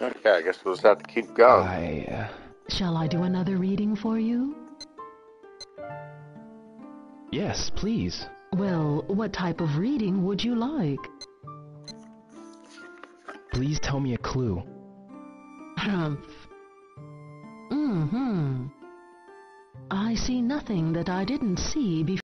Okay, I guess we'll just have to keep going. I. Uh, Shall I do another reading for you? yes, please. Well, what type of reading would you like? Please tell me a clue. Mm-hmm. I see nothing that I didn't see before.